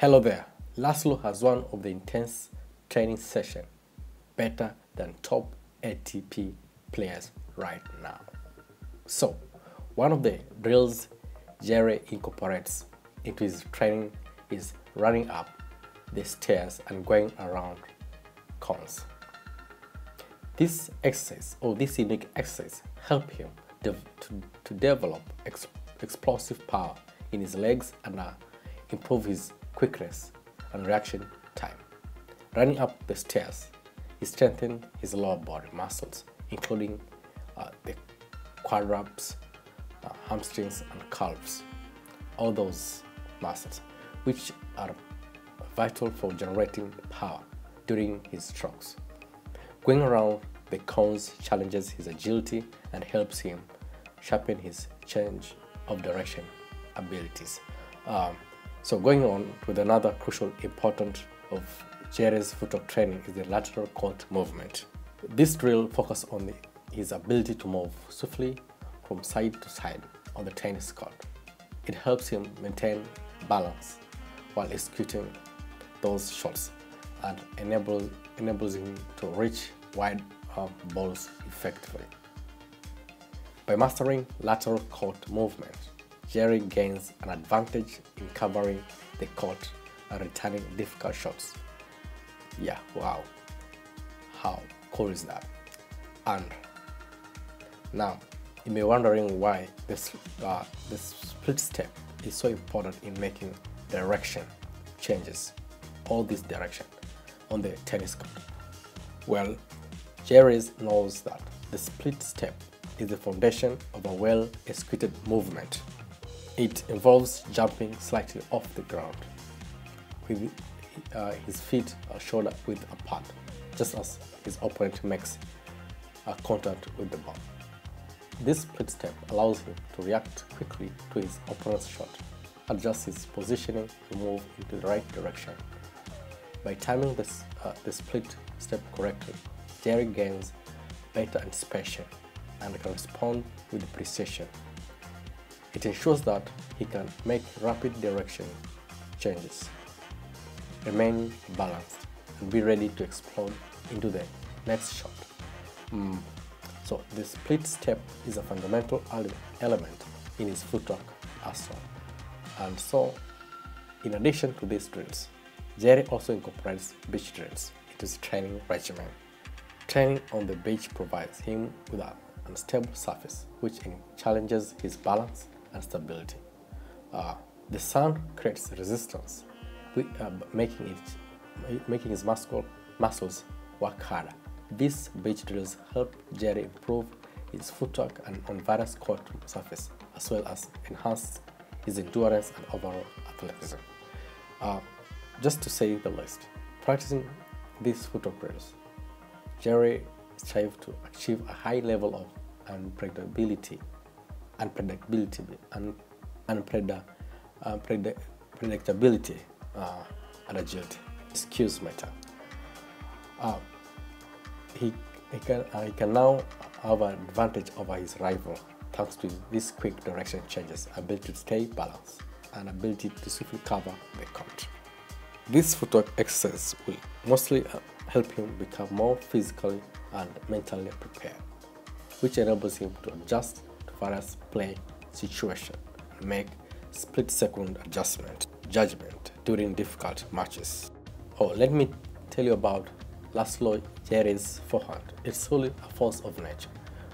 Hello there. Laszlo has one of the intense training session better than top ATP players right now. So, one of the drills Djere incorporates into his training is running up the stairs and going around cones. This exercise or this unique exercise help him to, to develop ex explosive power in his legs and uh, improve his quickness and reaction time. Running up the stairs, he strengthened his lower body muscles, including uh, the quadriceps, uh, hamstrings, and calves. All those muscles, which are vital for generating power during his strokes. Going around the cones challenges his agility and helps him sharpen his change of direction abilities. Um, so going on with another crucial important of Djere's footwork training is the lateral court movement. This drill focuses on the, his ability to move swiftly from side to side on the tennis court. It helps him maintain balance while executing those shots and enables, enables him to reach wide uh, balls effectively. By mastering lateral court movement, Djere gains an advantage in covering the court and returning difficult shots. Yeah, wow. How cool is that? And now, you may be wondering why this, uh, this split step is so important in making direction changes, all this direction on the tennis court. Well, Djere knows that the split step is the foundation of a well-executed movement. It involves jumping slightly off the ground with uh, his feet shoulder width apart, just as his opponent makes a contact with the ball. This split step allows him to react quickly to his opponent's shot, adjust his positioning to move into the right direction. By timing this, uh, the split step correctly, Djere gains better anticipation and can respond with precision. It ensures that he can make rapid direction changes, remain balanced, and be ready to explode into the next shot. Mm. So the split step is a fundamental element in his footwork arsenal. And so, in addition to these drills, Djere also incorporates beach drills into his training regimen. Training on the beach provides him with an unstable surface, which challenges his balance and stability. Uh, the sun creates resistance, uh, making, it, making his muscle, muscles work harder. These beach drills help Djere improve his footwork and on various court surface, as well as enhance his endurance and overall athleticism. Uh, just to say the least, practicing these footwork drills, Djere strives to achieve a high level of unpredictability unpredictability and unpredictability uh, and agility. Excuse my term. Uh, he, he, can, uh, he can now have an advantage over his rival thanks to these quick direction changes, ability to stay balanced, and ability to swiftly cover the court. This footwork exercise will mostly help him become more physically and mentally prepared, which enables him to adjust various play situation and make split second adjustment judgment during difficult matches. Oh, let me tell you about Laszlo Djere's forehand. It's solely a force of nature.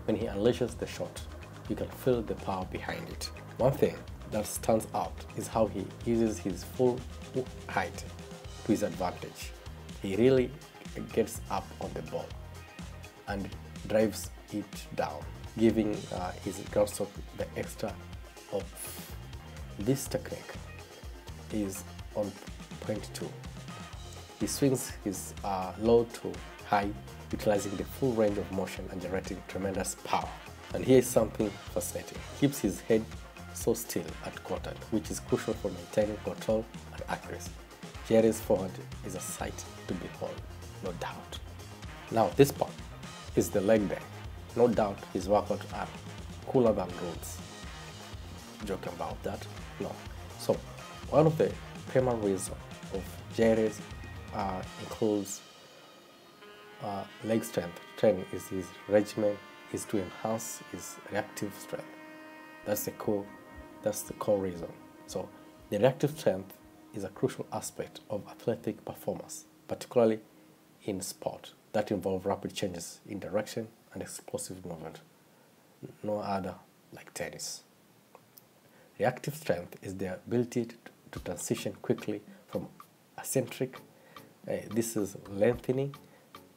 When he unleashes the shot, you can feel the power behind it. One thing that stands out is how he uses his full height to his advantage. He really gets up on the ball and drives it down giving uh, his groundstroke the extra of this technique is on point two. He swings his uh, low to high, utilizing the full range of motion and generating tremendous power. And here is something fascinating. Keeps his head so still at quarter, which is crucial for maintaining control and accuracy. Djere's forehand is a sight to behold, no doubt. Now this part is the leg day. No doubt his workouts are cooler than Ruud's. Joking about that? No. So, one of the primary reasons of Djere's uh, includes uh, leg strength training is his regimen is to enhance his reactive strength. That's the core. That's the core reason. So the reactive strength is a crucial aspect of athletic performance, particularly in sport that involve rapid changes in direction and explosive movement. No other like tennis. Reactive strength is the ability to, transition quickly from eccentric, uh, this is lengthening,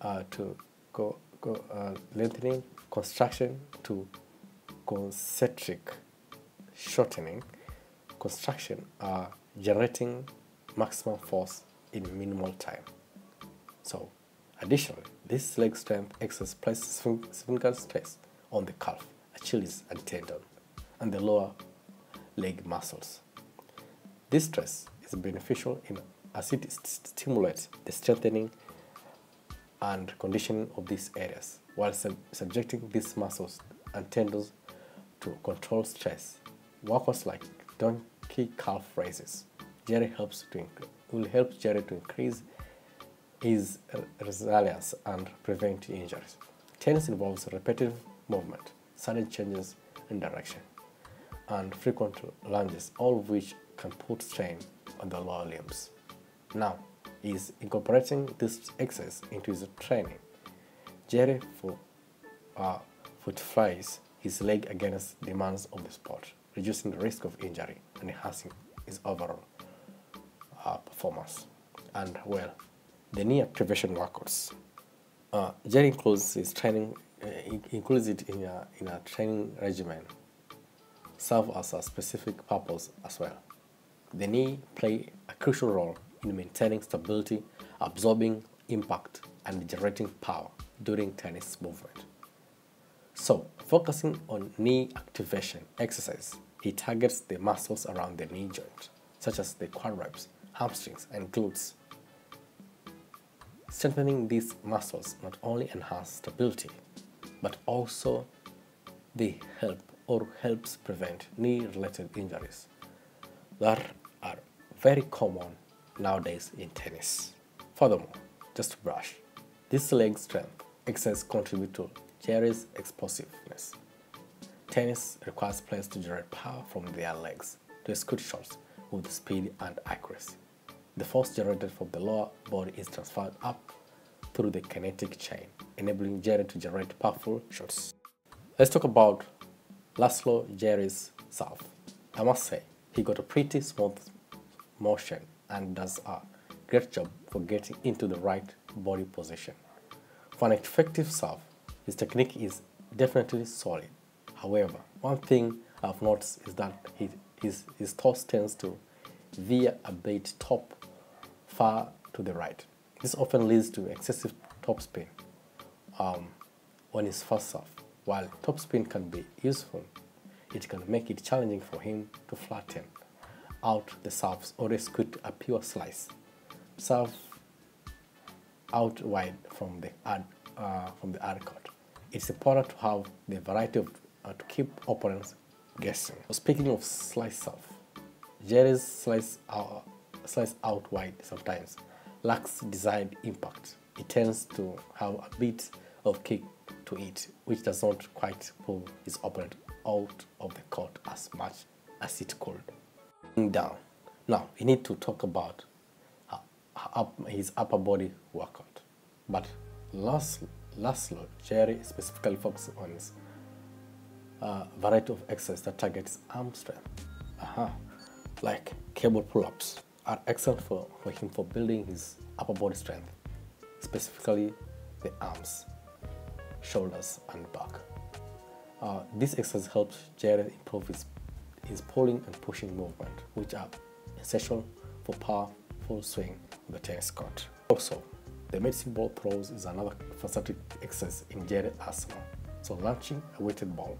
uh, to go, uh, lengthening contraction to concentric shortening contraction are generating maximum force in minimal time. So, additionally, this leg strength exercise places significant stress on the calf, Achilles, and tendon, and the lower leg muscles. This stress is beneficial in as it stimulates the strengthening and conditioning of these areas while sub subjecting these muscles and tendons to control stress. Workouts like donkey calf raises Djere helps to will help Djere to increase his resilience and prevent injuries. Tennis involves repetitive movement, sudden changes in direction, and frequent lunges, all of which can put strain on the lower limbs. Now, is incorporating this exercise into his training. Djere for, uh, foot flies his leg against demands of the sport, reducing the risk of injury and enhancing his overall uh, performance. And well, the knee activation workouts. Uh, Djere includes his training, uh, includes it in a, in a training regimen, serve as a specific purpose as well. The knee play a crucial role in maintaining stability, absorbing impact, and generating power during tennis movement. So, focusing on knee activation exercise, he targets the muscles around the knee joint, such as the quadriceps, hamstrings, and glutes. Strengthening these muscles not only enhance stability, but also they help or helps prevent knee-related injuries that are very common nowadays in tennis. Furthermore, just to brush, this leg strength exercise contribute to Djere's explosiveness. Tennis requires players to generate power from their legs to execute shots with speed and accuracy. The force generated from the lower body is transferred up through the kinetic chain, enabling Djere to generate powerful shots. Let's talk about Laslo Djere's serve. I must say, he got a pretty smooth motion and does a great job for getting into the right body position. For an effective serve, his technique is definitely solid. However, one thing I've noticed is that he, his, his toss tends to veer a bit top far to the right. This often leads to excessive topspin um, on his first serve. While topspin can be useful, it can make it challenging for him to flatten out the serves or execute a pure slice. Serve out wide from the ad, uh, from the ad court. It's important to have the variety of uh, to keep opponents guessing. Speaking of slice serve, Djere's slice out, slice out wide sometimes lacks desired impact. It tends to have a bit of kick to it, which does not quite pull his opponent out of the court as much as it could down. Now, we need to talk about uh, his upper body workout. But last, lastly, Djere specifically focuses on his uh, variety of exercises that targets arm strength. Uh-huh. Like cable pull-ups are excellent for, for him for building his upper body strength, specifically the arms, shoulders, and back. Uh, this exercise helps Djere improve his is pulling and pushing movement, which are essential for powerful swing on the tennis court. Also, the medicine ball throws is another versatile exercise in Djere arsenal. So launching a weighted ball,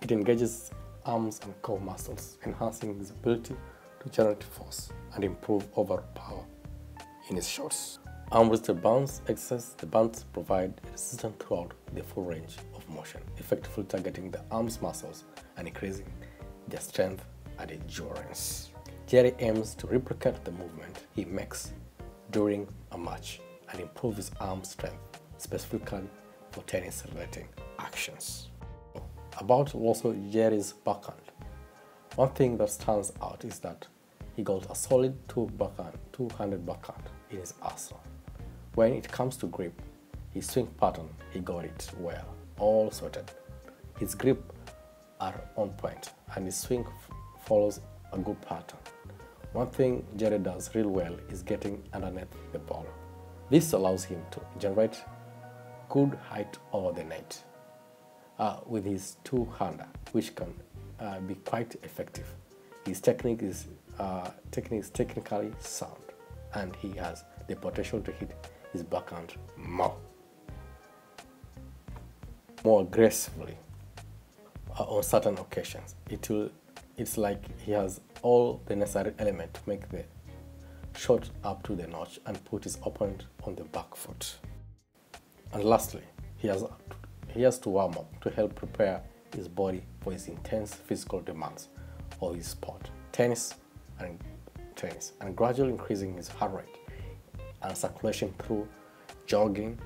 it engages arms and core muscles, enhancing his ability to generate force and improve overall power in his shots. Arm wristed bounce exercise, the bands provide resistance throughout the full range of motion, effectively targeting the arms muscles and increasing their strength and endurance. Djere aims to replicate the movement he makes during a match and improve his arm strength, specifically for tennis related actions. About also Djere's backhand. One thing that stands out is that he got a solid two backhand, two-handed backhand in his arsenal. When it comes to grip, his swing pattern, he got it well, all sorted. His grip are on point and his swing follows a good pattern. One thing Djere does real well is getting underneath the ball. This allows him to generate good height over the net uh, with his two-hander, which can uh, be quite effective. His technique is, uh, technique is technically sound, and he has the potential to hit his backhand more, more aggressively uh, on certain occasions. It will, it's like he has all the necessary element to make the shot up to the notch and put his opponent on the back foot. And lastly, he has, he has to warm up to help prepare his body for his intense physical demands of his sport, tennis and tennis, and gradually increasing his heart rate and circulation through jogging.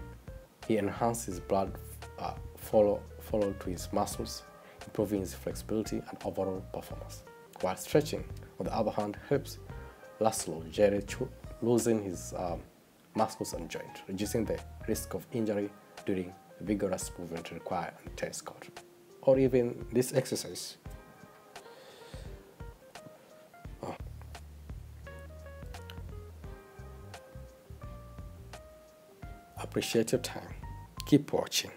He enhances his blood uh, follow to his muscles, improving his flexibility and overall performance. While stretching, on the other hand, helps Laszlo Djere losing his um, muscles and joint, reducing the risk of injury during vigorous movement required on tennis court. Or even this exercise. Ah. Oh. Appreciate your time. Keep watching.